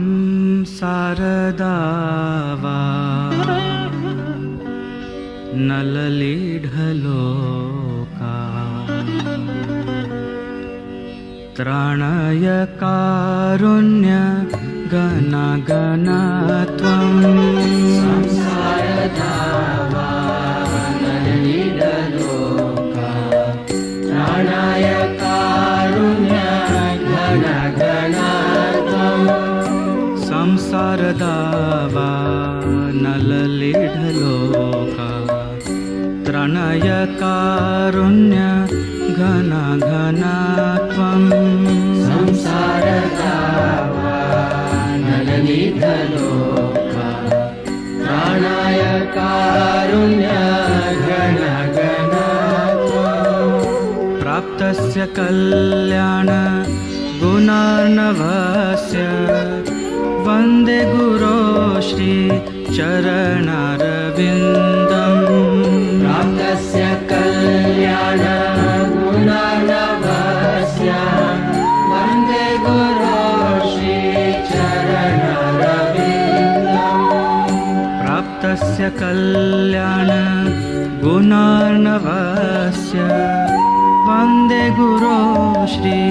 संसारदावा नललीढलोका। त्राणाय कारुण्य गणगणत्वम् संसारदावा नललीढलोका त्रणयकारुण्य घन घन त्वम् संसारदावा नललीढलोका त्राणाय कारुण्य घनघनत्वम् प्राप्तस्य कल्याण गुणार्णवस्य वन्दे गुरो श्री चरणारविन्दम्। प्राप्तस्य कल्याण गुणार्णवस्य वन्दे गुरो श्रीचरणरविन्दम्। प्राप्तस्य कल्याण गुणार्णवस्य। वन्दे गुरो श्री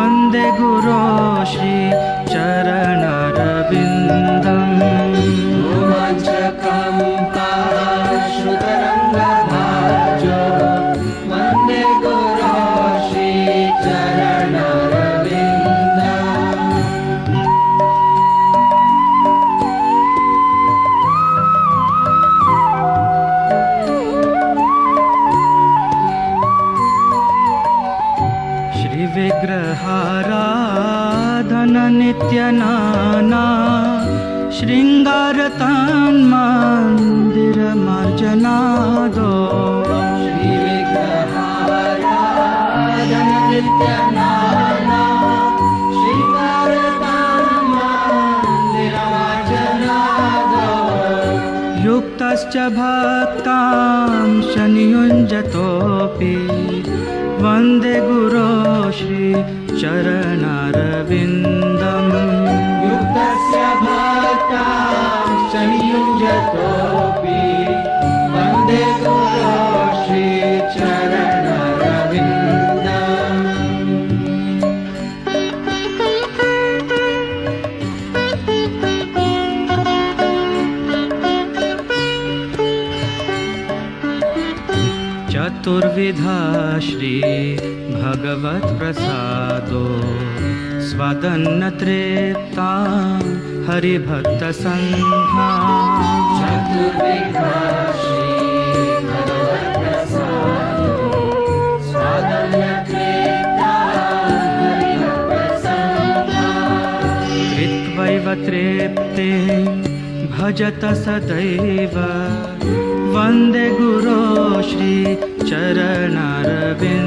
वन्दे गुरो श्री चरणरविन्दम् श्रीविग्रहाराधन नित्यनाना शृङ्गारतान्मन्दिरमार्जनादो। श्रीविग्रहाराधननित्यनाना श्रीकारतान्मन्दिरमार्जनादो युक्तश्च भक्तां शनियुञ्जतोऽपि वन्दे गुरो श्री चरणारविन्दम्। युक्तस्य भक्तां संयुञ्जतोऽपि चतुर्विधा श्री भगवत्प्रसादो हरिभक्तसङ्घा। चतुर्विधा कृत्वैव तृप्ते भजत सदैव। वन्दे गुरो श्री चरणारविन्दम्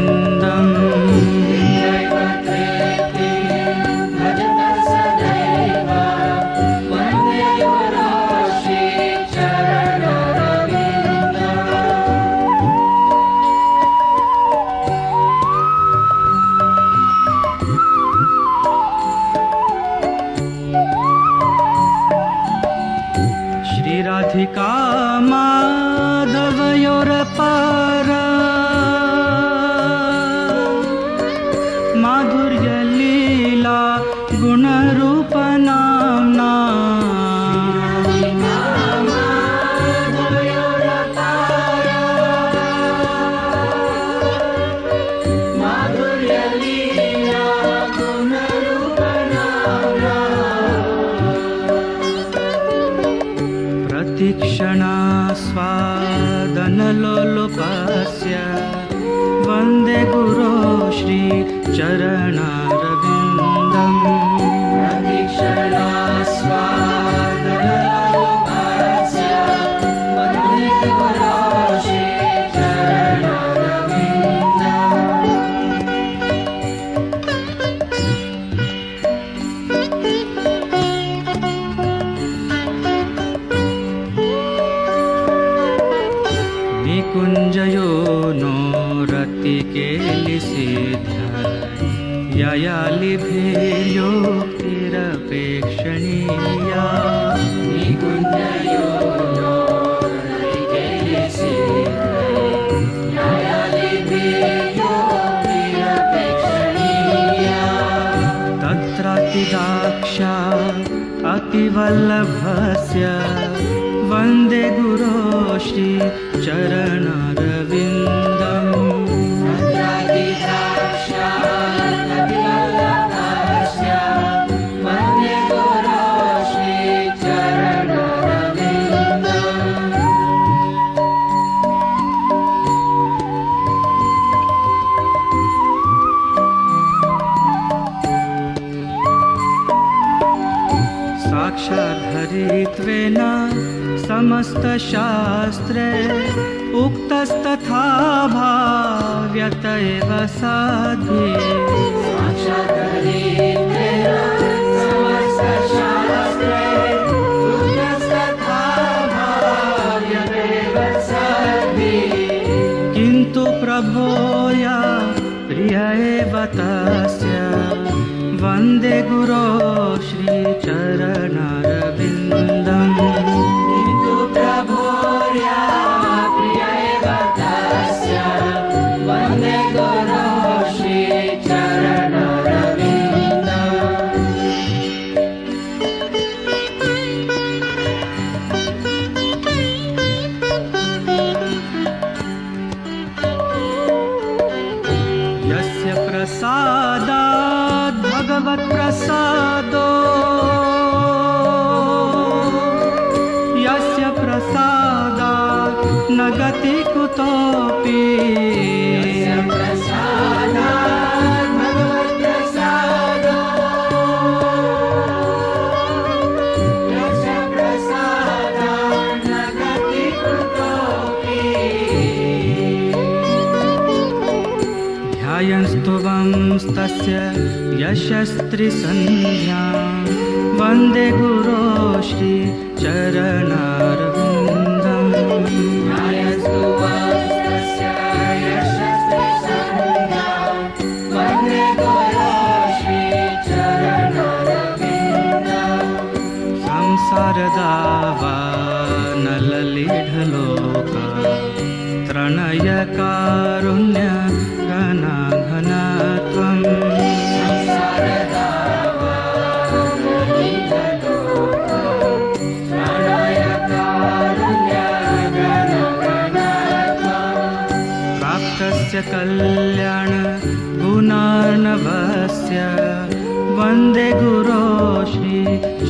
अतिवल्लभस्य वन्दे गुरो श्रीचरणारविन्दम् साक्षाद्धरित्वेन समस्तशास्त्रे उक्तस्तथा भाव्यत एव साध्वी किन्तु प्रभोया प्रिय एव तस्य। वन्दे गुरो यशस्त्रिसन्ध्या वन्दे गुरो श्रीचरणारविन्दम् न्यायस्तु वस्तस्य यशस्ति सन्ध्या वन्दे गुरो श्रीचरणरविन्दम् संसारदावानललिढलोक त्रणयकारुण्य घना कल्याण गुणार्णवस्य वन्दे गुरो श्रीचरणारविन्दम्